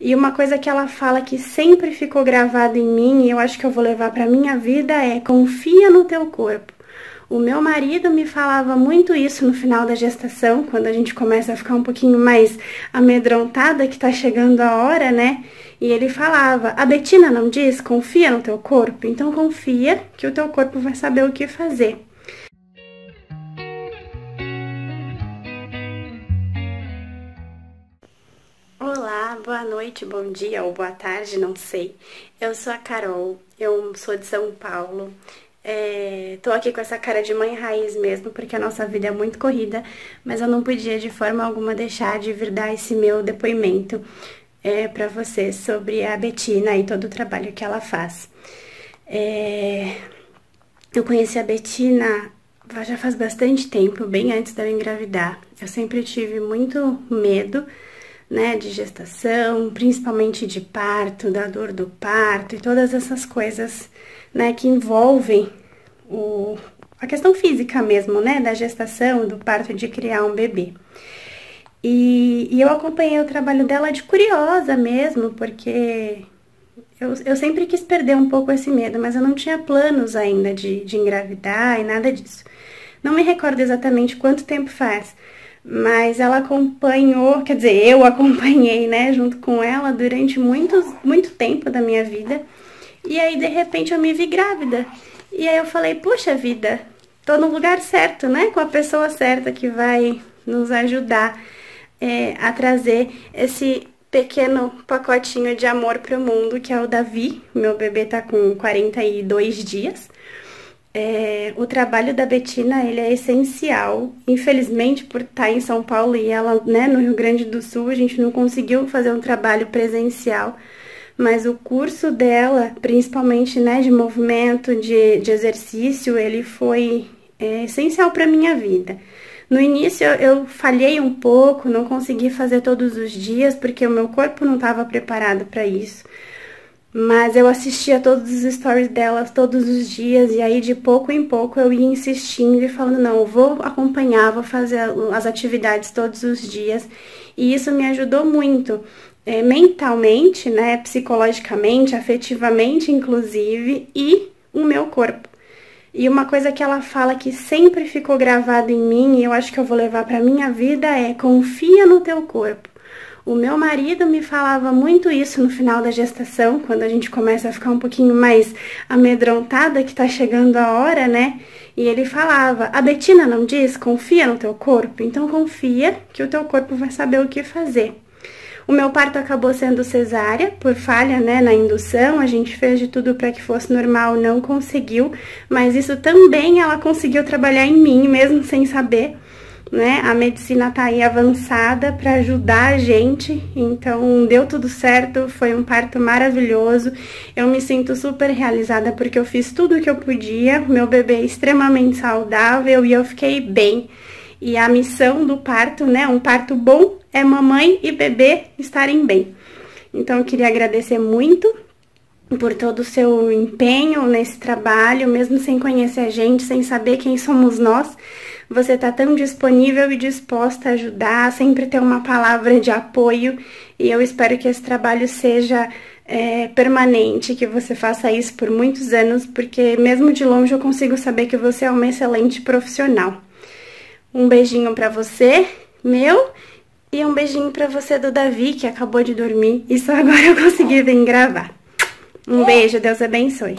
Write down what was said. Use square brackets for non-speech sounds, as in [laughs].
E uma coisa que ela fala que sempre ficou gravada em mim e eu acho que eu vou levar para minha vida é: confia no teu corpo. O meu marido me falava muito isso no final da gestação, quando a gente começa a ficar um pouquinho mais amedrontada que tá chegando a hora, né? E ele falava: "A Betina não diz, confia no teu corpo, então confia que o teu corpo vai saber o que fazer". Boa noite, bom dia ou boa tarde, não sei. Eu sou a Carol, eu sou de São Paulo. É, tô aqui com essa cara de mãe raiz mesmo, porque a nossa vida é muito corrida, mas eu não podia de forma alguma deixar de vir dar esse meu depoimento é, para vocês sobre a Betina e todo o trabalho que ela faz. É, eu conheci a Betina já faz bastante tempo, bem antes de eu engravidar. Eu sempre tive muito medo, né, de gestação, principalmente de parto, da dor do parto e todas essas coisas né, que envolvem o, a questão física mesmo, né, da gestação, do parto de criar um bebê. E, e eu acompanhei o trabalho dela de curiosa mesmo, porque eu, eu sempre quis perder um pouco esse medo, mas eu não tinha planos ainda de, de engravidar e nada disso. Não me recordo exatamente quanto tempo faz, mas ela acompanhou, quer dizer, eu acompanhei, né, junto com ela durante muitos, muito tempo da minha vida. E aí, de repente, eu me vi grávida. E aí eu falei, puxa vida, tô no lugar certo, né? Com a pessoa certa que vai nos ajudar é, a trazer esse pequeno pacotinho de amor pro mundo, que é o Davi. Meu bebê tá com 42 dias. É, o trabalho da Betina, ele é essencial. Infelizmente, por estar em São Paulo e ela, né, no Rio Grande do Sul, a gente não conseguiu fazer um trabalho presencial mas o curso dela, principalmente né, de movimento, de, de exercício, ele foi é, essencial para minha vida. No início eu, eu falhei um pouco, não consegui fazer todos os dias porque o meu corpo não estava preparado para isso. Mas eu assistia todos os stories delas todos os dias e aí de pouco em pouco eu ia insistindo e falando, não, vou acompanhar, vou fazer as atividades todos os dias. E isso me ajudou muito é, mentalmente, né, psicologicamente, afetivamente, inclusive, e o meu corpo. E uma coisa que ela fala que sempre ficou gravada em mim e eu acho que eu vou levar para minha vida é confia no teu corpo. O meu marido me falava muito isso no final da gestação, quando a gente começa a ficar um pouquinho mais amedrontada que tá chegando a hora, né? E ele falava: "A Betina não diz, confia no teu corpo, então confia que o teu corpo vai saber o que fazer". O meu parto acabou sendo cesárea, por falha né, na indução, a gente fez de tudo para que fosse normal, não conseguiu, mas isso também ela conseguiu trabalhar em mim, mesmo sem saber. Né? A medicina tá aí avançada para ajudar a gente, então deu tudo certo, foi um parto maravilhoso. Eu me sinto super realizada porque eu fiz tudo o que eu podia. Meu bebê é extremamente saudável e eu fiquei bem. E a missão do parto, né, um parto bom, é mamãe e bebê estarem bem. Então eu queria agradecer muito por todo o seu empenho nesse trabalho, mesmo sem conhecer a gente, sem saber quem somos nós. Você está tão disponível e disposta a ajudar, sempre ter uma palavra de apoio. E eu espero que esse trabalho seja é, permanente, que você faça isso por muitos anos, porque mesmo de longe eu consigo saber que você é uma excelente profissional. Um beijinho para você, meu, e um beijinho para você do Davi, que acabou de dormir. E só [laughs] agora eu consegui vir gravar. Um beijo, Deus abençoe.